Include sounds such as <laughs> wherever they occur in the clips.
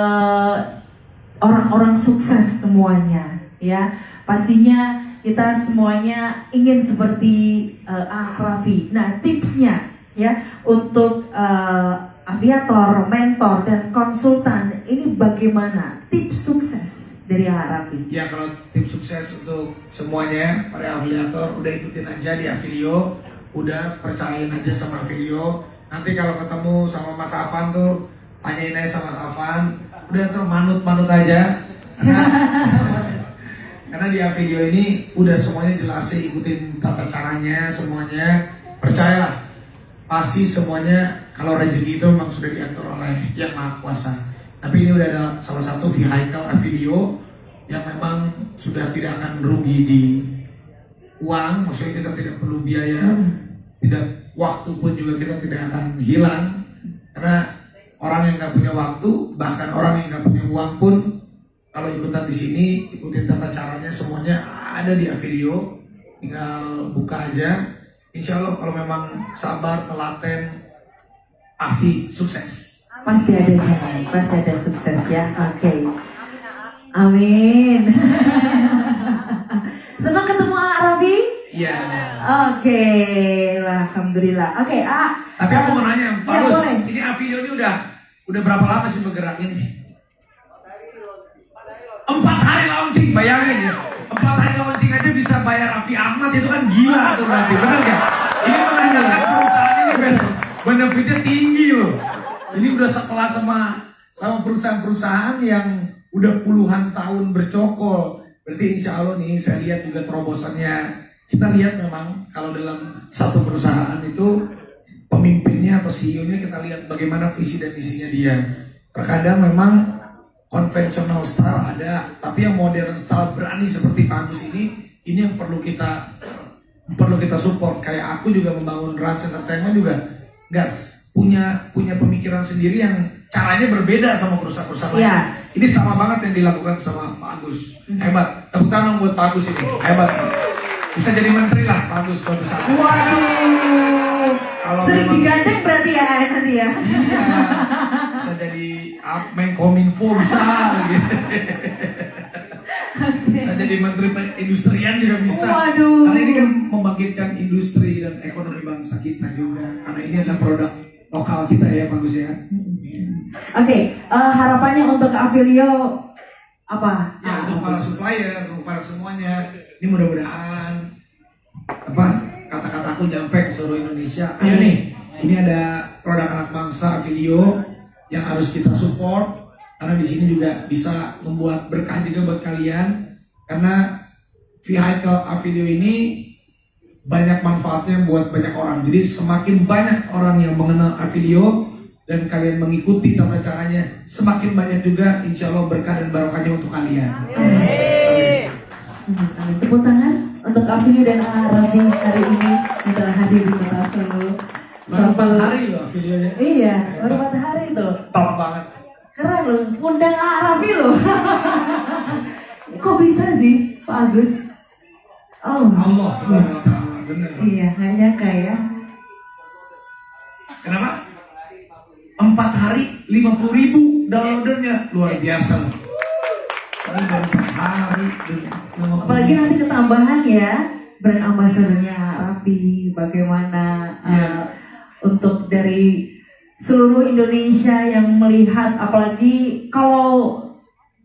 eh, orang-orang sukses semuanya ya pastinya kita semuanya ingin seperti uh, Ah Raffi. Nah tipsnya ya untuk uh, aviator, mentor dan konsultan ini bagaimana tips sukses dari Raffi? Ya kalau tips sukses untuk semuanya para afiliator udah ikutin aja di Avilio, udah percayain aja sama Avilio. Nanti kalau ketemu sama Mas Afan tuh tanyain aja sama Mas Afan, udah tuh manut-manut aja. Karena, <laughs> karena di Avilio ini udah semuanya jelas sih ikutin tata caranya semuanya. Percayalah, pasti semuanya kalau rezeki itu memang sudah diatur oleh yang maha kuasa. Tapi ini udah ada salah satu vehicle Avilio yang memang sudah tidak akan rugi di uang, maksudnya kita tidak perlu biaya, tidak waktu pun juga kita tidak akan hilang karena orang yang nggak punya waktu, bahkan orang yang nggak punya uang pun kalau ikutan di sini, ikutin tata caranya semuanya ada di Avilio, tinggal buka aja. Insya Allah kalau memang sabar, telaten, pasti sukses. Pasti ada jalan, pasti ada sukses ya. Oke. Amin. <laughs> Senang ketemu Raffi? Iya. Oke, alhamdulillah. Oke, Ah. Tapi aku mau nanya, Pak Ya, Bos, boleh. ini Avilio ini udah udah berapa lama sih bergerak ini? Empat hari launching, bayangin ya. Empat hari launching aja bisa bayar Raffi Ahmad itu kan gila tuh berarti, bener gak? Ini menandakan perusahaan ini ben- benefitnya tinggi loh. Ini udah sekelas sama sama perusahaan-perusahaan yang udah puluhan tahun bercokol. Berarti insya Allah nih saya lihat juga terobosannya. Kita lihat memang kalau dalam satu perusahaan itu pemimpinnya atau CEO-nya kita lihat bagaimana visi dan misinya dia. Terkadang memang konvensional style ada, tapi yang modern style berani seperti Pak Agus ini, ini yang perlu kita perlu kita support. Kayak aku juga membangun Rans Entertainment juga, gas punya punya pemikiran sendiri yang caranya berbeda sama perusahaan-perusahaan lain. Iya. Ini sama banget yang dilakukan sama Pak Agus. Hebat. Tepuk tangan buat Pak Agus ini. Hebat. Bisa jadi menteri lah Pak Agus suatu saat. Waduh. Kalau Sering memang- digandeng berarti ya nanti ya. Iya, <laughs> bisa jadi Menkominfo bisa gitu. Bisa jadi menteri industrian juga bisa. Waduh. Karena ini kan membangkitkan industri dan ekonomi bangsa kita juga. Karena ini adalah produk lokal kita ya bagus ya. Oke, eh, harapannya untuk Avilio apa? Ya untuk para supplier, untuk para semuanya, ini mudah-mudahan apa kata-kataku nyampe ke seluruh Indonesia. Ayo nih, ini ada produk anak bangsa video yang harus kita support karena di sini juga bisa membuat berkah juga buat kalian karena vehicle video ini banyak manfaatnya buat banyak orang. Jadi semakin banyak orang yang mengenal Avilio dan kalian mengikuti tata caranya, semakin banyak juga insya Allah berkah dan barokahnya untuk kalian. Amin. Hmm, amin. Tepuk tangan untuk Avilio dan Arabi hari ini telah hadir di Kota Solo. Baru empat Satu- hari loh videonya. Iya, baru empat hari tuh. Top banget. Keren loh, undang Arabi loh. <laughs> Kok bisa sih, Pak Agus? Oh, Allah yes. Iya, nggak nyangka ya. Kenapa? Empat hari 50 ribu downloadernya luar biasa loh. Ini baru empat hari. 50 Apalagi nanti ketambahan ya brand ambassadornya Rapi bagaimana uh, Iya. untuk dari seluruh Indonesia yang melihat apalagi kalau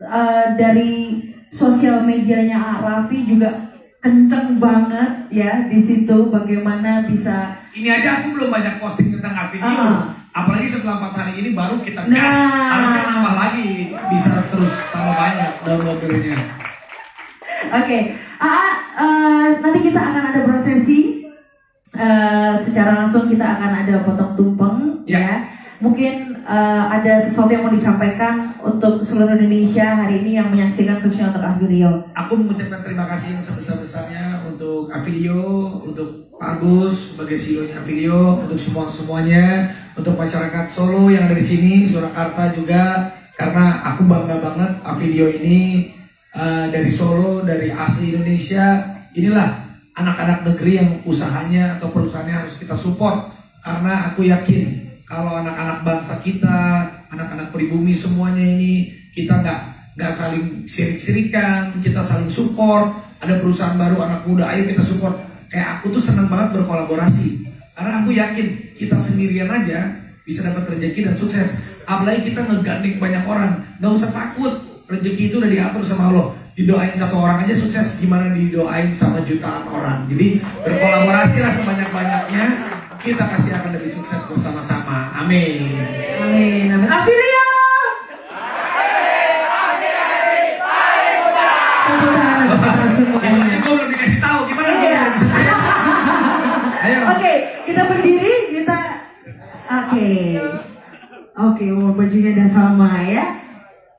uh, dari sosial medianya Raffi juga kenceng banget ya di situ bagaimana bisa Ini aja aku belum banyak posting tentang video. Ah. Apalagi setelah empat hari ini baru kita. Nah. Harusnya nambah lagi. Bisa terus tambah banyak downloadernya. Oke, Aa, eh, nanti kita akan ada prosesi. Eh, secara langsung kita akan ada potong tumpeng, Ya. ya. Mungkin eh, ada sesuatu yang mau disampaikan untuk seluruh Indonesia hari ini yang menyaksikan khususnya untuk Avilio. Aku mengucapkan terima kasih yang sebesar-besarnya untuk Avilio, untuk Agus sebagai CEO-nya Avilio, untuk semua semuanya, untuk masyarakat Solo yang ada di sini, Surakarta juga, karena aku bangga banget Avilio ini eh, dari Solo, dari asli Indonesia. Inilah anak-anak negeri yang usahanya atau perusahaannya harus kita support, karena aku yakin kalau anak-anak bangsa kita, anak-anak pribumi semuanya ini kita nggak nggak saling sirik-sirikan, kita saling support. Ada perusahaan baru anak muda, ayo kita support. Kayak aku tuh senang banget berkolaborasi. Karena aku yakin kita sendirian aja bisa dapat rezeki dan sukses. Apalagi kita ngegandeng banyak orang, nggak usah takut. Rezeki itu udah diatur sama Allah. Didoain satu orang aja sukses, gimana didoain sama jutaan orang. Jadi berkolaborasilah sebanyak-banyaknya. Kita pasti akan lebih sukses bersama-sama. Amin. Amin, amin. Afilia! Tepuk tangan Oke, oh, bajunya udah sama ya.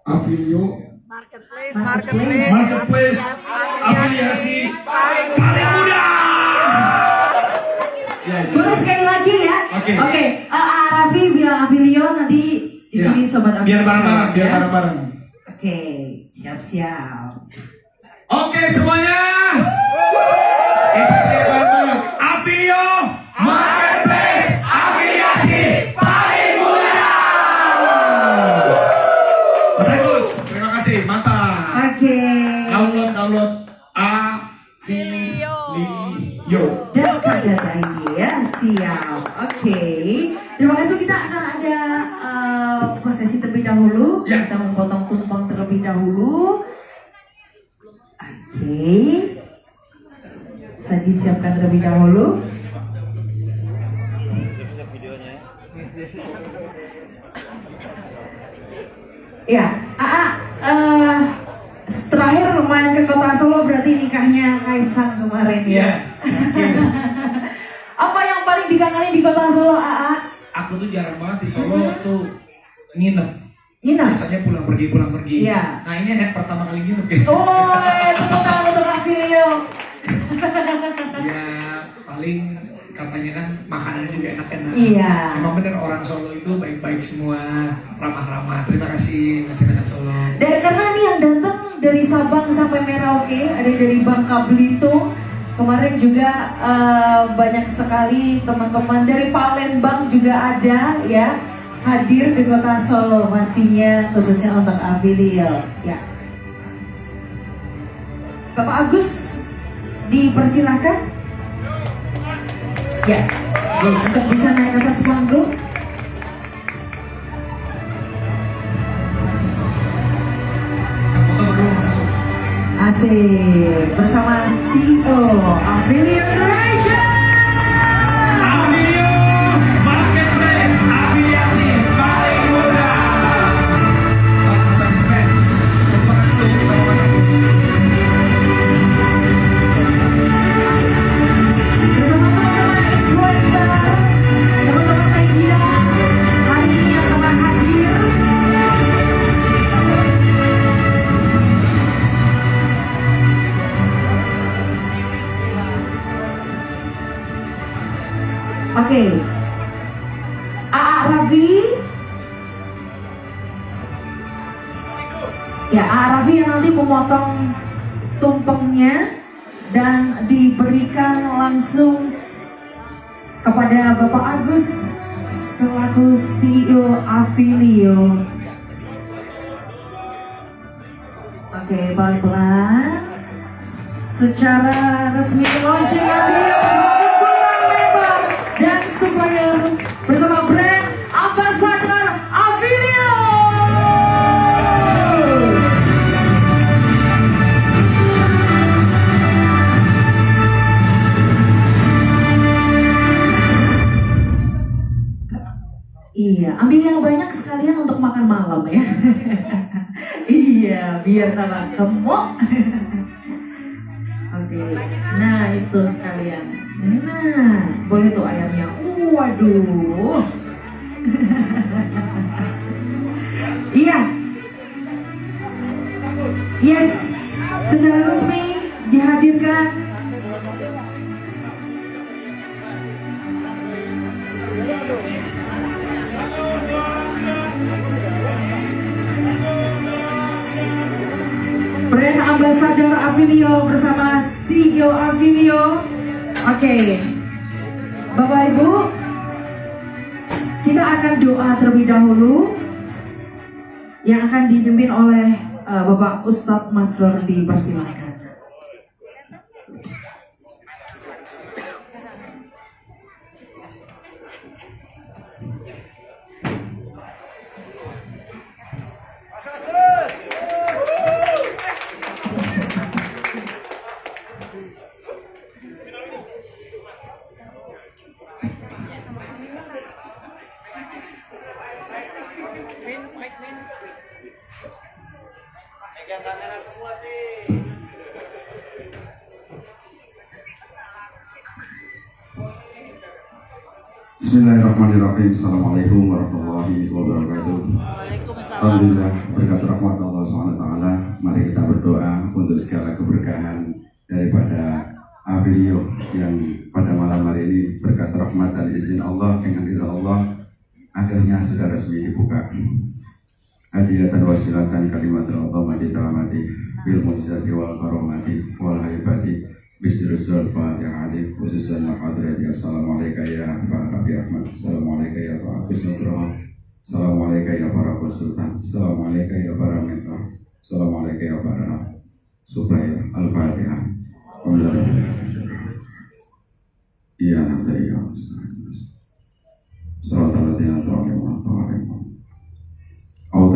Avilio Marketplace, Marketplace. Marketplace afiliasi paling muda. Ya, ya. Boleh sekali lagi ya. Oke. Oke, eh, ah, Raffi bilang Avilio nanti di Ya. sini sobat Avilio. Biar bareng-bareng, biar ya. bareng-bareng. Oke, siap-siap. Oke semuanya. Kita dahulu. Ya. Kita memotong tumpeng terlebih dahulu. Oke. Saya disiapkan terlebih dahulu. Ya, AA, eh, terakhir main ke kota Solo berarti nikahnya Kaisang kemarin ya. Iya. <laughs> Apa yang paling dikangenin di kota Solo, AA? Aku tuh jarang banget di Solo tuh nginep. Nina. Biasanya pulang pergi pulang pergi. Iya. Nah ini yang pertama kali nginep ya. Oh, tepuk tangan untuk Avilio. ya paling katanya kan makanannya juga enak-enak. Iya. Emang bener orang Solo itu baik-baik semua, ramah-ramah. Terima kasih masyarakat Solo. Dan karena ini yang datang dari Sabang sampai Merauke, ada yang dari Bangka Belitung. Kemarin juga eh, banyak sekali teman-teman dari Palembang juga ada ya hadir di kota Solo pastinya khususnya untuk Abilio ya. Bapak Agus dipersilahkan ya untuk bisa naik atas panggung. Asik bersama CEO Avilio Oke, AA Raffi, ya AA Raffi yang nanti memotong tumpengnya dan diberikan langsung kepada Bapak Agus selaku CEO Avilio. Oke, pelan-pelan. Secara resmi launching Avilio bersama brand Ambassador Avilio. Iya, ambil yang banyak sekalian untuk makan malam ya. <laughs> iya, biar tambah gemuk. <laughs> Oke, nah itu sekalian. Nah, boleh tuh ayamnya. Waduh. <laughs> iya. Yes, secara resmi dihadirkan brand ambassador Avilio bersama CEO Avilio. Oke, Bapak Ibu, kita akan doa terlebih dahulu yang akan dipimpin oleh uh, Bapak Ustadz Mas Lordi persilakan. Masrur dipersilakan. Bismillahirrahmanirrahim. Assalamualaikum warahmatullahi wabarakatuh. Alhamdulillah berkat rahmat Allah SWT Mari kita berdoa untuk segala keberkahan daripada Avilio yang pada malam hari ini berkat rahmat dan izin Allah dengan ridha Allah akhirnya sudah resmi dibuka. Hadiyatan wasilatan kalimat Allah mati talamati bil mujizati wal karomati wal haibati. Fatihah alim khususan ya Assalamualaikum ya Pak Rabi Ahmad. Assalamualaikum ya Pak Agus Nugroho. Assalamualaikum ya para konsultan Assalamualaikum ya para mentor. Assalamualaikum ya para supaya Al-Fatihah Iya nanti